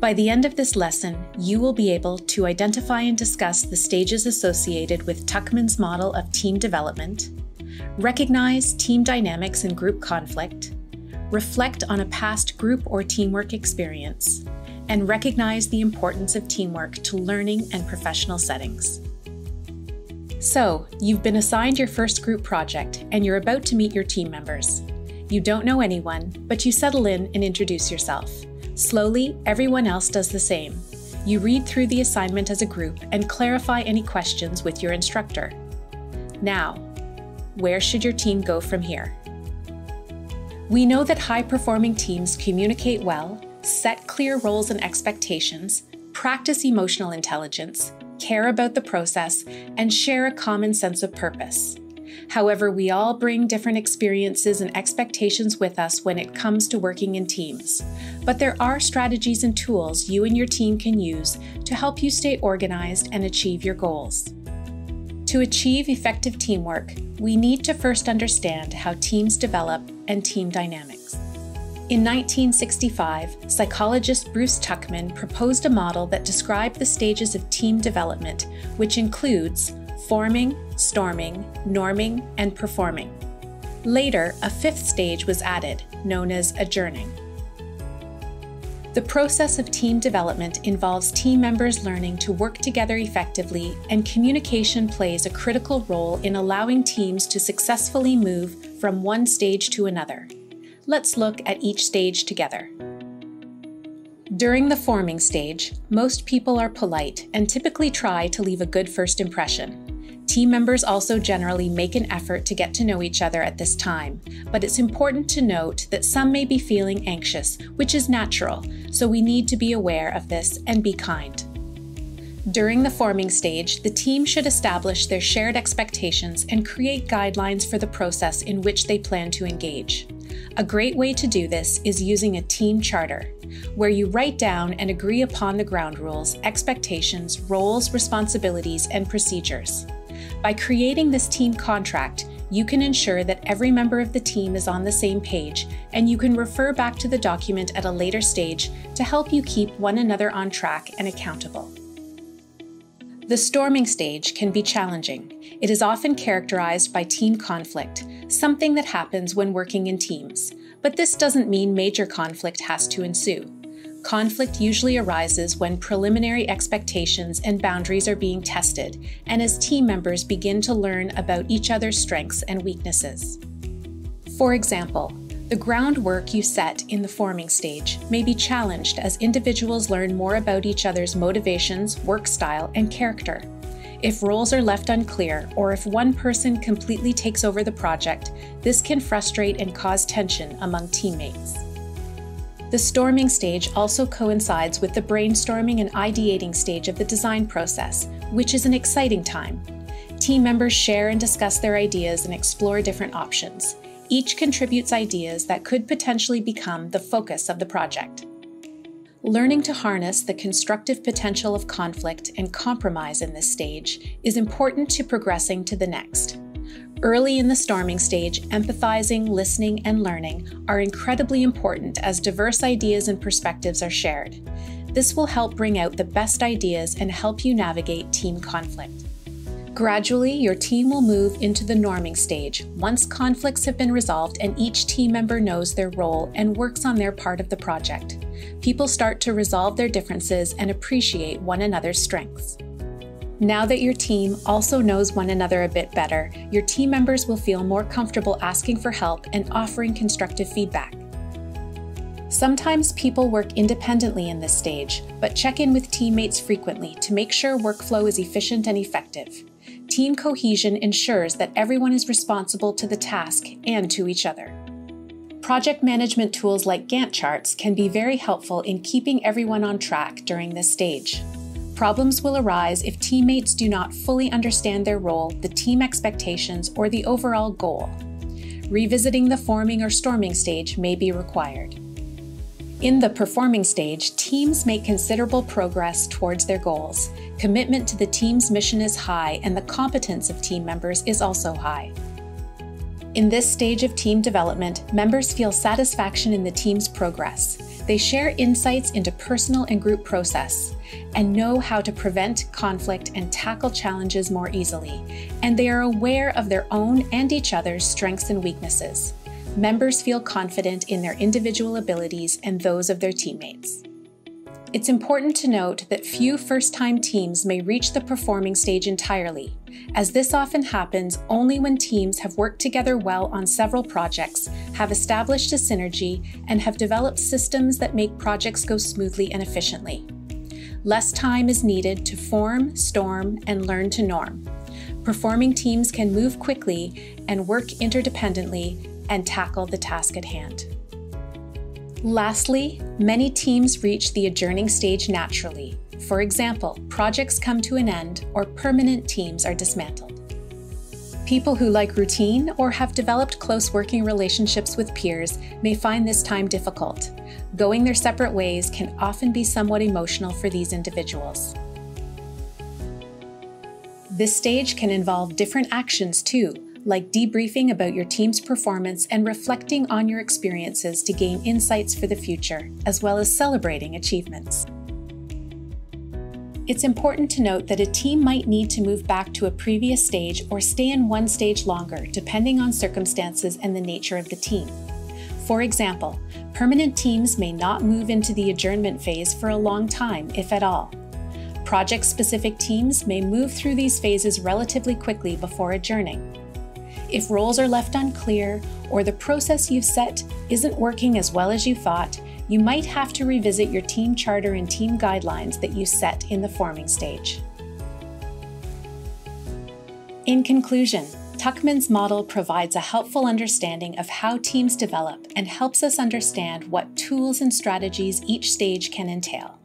By the end of this lesson, you will be able to identify and discuss the stages associated with Tuckman's model of team development, recognize team dynamics and group conflict, reflect on a past group or teamwork experience, and recognize the importance of teamwork to learning and professional settings. So, you've been assigned your first group project and you're about to meet your team members. You don't know anyone, but you settle in and introduce yourself. Slowly, everyone else does the same. You read through the assignment as a group and clarify any questions with your instructor. Now, where should your team go from here? We know that high performing teams communicate well, set clear roles and expectations, practice emotional intelligence, care about the process, and share a common sense of purpose. However, we all bring different experiences and expectations with us when it comes to working in teams. But there are strategies and tools you and your team can use to help you stay organized and achieve your goals. To achieve effective teamwork, we need to first understand how teams develop and team dynamics. In 1965, psychologist Bruce Tuckman proposed a model that described the stages of team development, which includes forming, storming, norming, and performing. Later, a fifth stage was added, known as adjourning. The process of team development involves team members learning to work together effectively, and communication plays a critical role in allowing teams to successfully move from one stage to another. Let's look at each stage together. During the forming stage, most people are polite and typically try to leave a good first impression. Team members also generally make an effort to get to know each other at this time, but it's important to note that some may be feeling anxious, which is natural, so we need to be aware of this and be kind. During the forming stage, the team should establish their shared expectations and create guidelines for the process in which they plan to engage. A great way to do this is using a team charter, where you write down and agree upon the ground rules, expectations, roles, responsibilities, and procedures. By creating this team contract, you can ensure that every member of the team is on the same page, and you can refer back to the document at a later stage to help you keep one another on track and accountable. The storming stage can be challenging. It is often characterized by team conflict, something that happens when working in teams. But this doesn't mean major conflict has to ensue. Conflict usually arises when preliminary expectations and boundaries are being tested, and as team members begin to learn about each other's strengths and weaknesses. For example, the groundwork you set in the forming stage may be challenged as individuals learn more about each other's motivations, work style, and character. If roles are left unclear, or if one person completely takes over the project, this can frustrate and cause tension among teammates. The storming stage also coincides with the brainstorming and ideating stage of the design process, which is an exciting time. Team members share and discuss their ideas and explore different options. Each contributes ideas that could potentially become the focus of the project. Learning to harness the constructive potential of conflict and compromise in this stage is important to progressing to the next. Early in the storming stage, empathizing, listening, and learning are incredibly important as diverse ideas and perspectives are shared. This will help bring out the best ideas and help you navigate team conflict. Gradually, your team will move into the norming stage once conflicts have been resolved and each team member knows their role and works on their part of the project. People start to resolve their differences and appreciate one another's strengths. Now that your team also knows one another a bit better, your team members will feel more comfortable asking for help and offering constructive feedback. Sometimes people work independently in this stage, but check in with teammates frequently to make sure workflow is efficient and effective. Team cohesion ensures that everyone is responsible to the task and to each other. Project management tools like Gantt charts can be very helpful in keeping everyone on track during this stage. Problems will arise if teammates do not fully understand their role, the team expectations, or the overall goal. Revisiting the forming or storming stage may be required. In the performing stage, teams make considerable progress towards their goals. Commitment to the team's mission is high, and the competence of team members is also high. In this stage of team development, members feel satisfaction in the team's progress. They share insights into personal and group process and know how to prevent conflict and tackle challenges more easily. And they are aware of their own and each other's strengths and weaknesses. Members feel confident in their individual abilities and those of their teammates. It's important to note that few first time teams may reach the performing stage entirely, as this often happens only when teams have worked together well on several projects, have established a synergy, and have developed systems that make projects go smoothly and efficiently. Less time is needed to form, storm, and learn to norm. Performing teams can move quickly and work interdependently and tackle the task at hand. Lastly, many teams reach the adjourning stage naturally. For example, projects come to an end or permanent teams are dismantled. People who like routine or have developed close working relationships with peers may find this time difficult. Going their separate ways can often be somewhat emotional for these individuals. This stage can involve different actions too, like debriefing about your team's performance and reflecting on your experiences to gain insights for the future, as well as celebrating achievements. It's important to note that a team might need to move back to a previous stage or stay in one stage longer, depending on circumstances and the nature of the team. For example, permanent teams may not move into the adjournment phase for a long time, if at all. Project specific teams may move through these phases relatively quickly before adjourning. If roles are left unclear or the process you've set isn't working as well as you thought, you might have to revisit your team charter and team guidelines that you set in the forming stage. In conclusion, Tuckman's model provides a helpful understanding of how teams develop and helps us understand what tools and strategies each stage can entail.